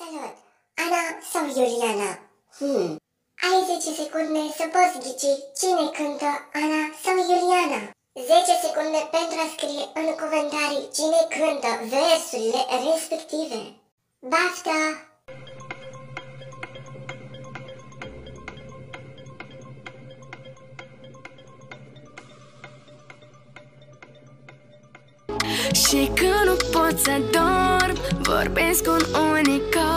Salut! Ana sau Iuliana? Hmm. Ai 10 secunde să poți ghici cine cântă Ana sau Iuliana. 10 secunde pentru a scrie în comentarii cine cântă versurile respective. Baftă! Și când nu pot să dorm Vorbesc cu un unicorn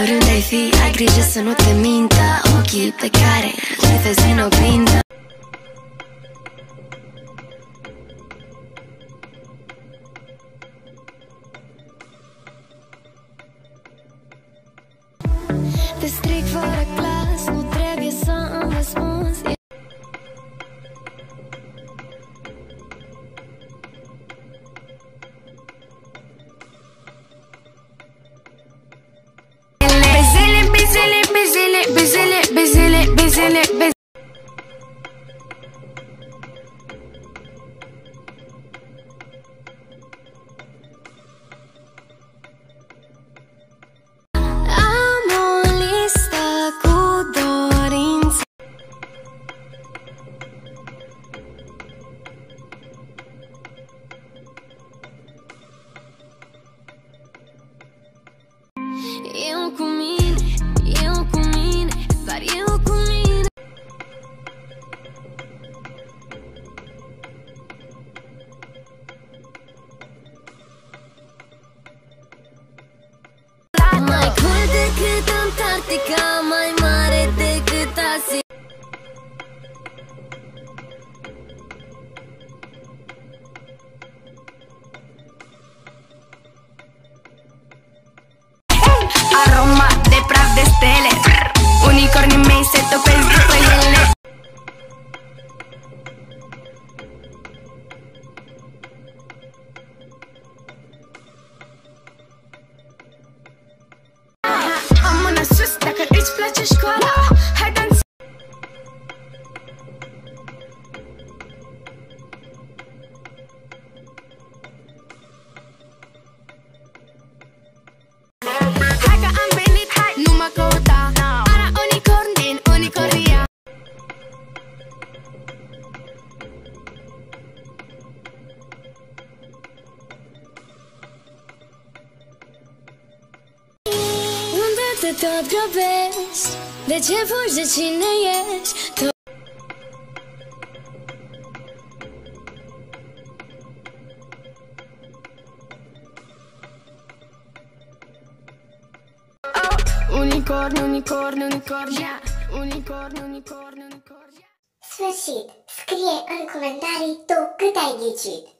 Oriunde ai fi, ai grijă să nu te mintă. Ochii pe care le vezi în oglindă de Unde te tot grăbești? De ce fugi de cine ești? Tu Unicorn, unicorn, unicorn, yeah. Unicorn, unicorn, unicorn, yeah. Sfârșit! Scrie în comentarii tu cât ai ghicit.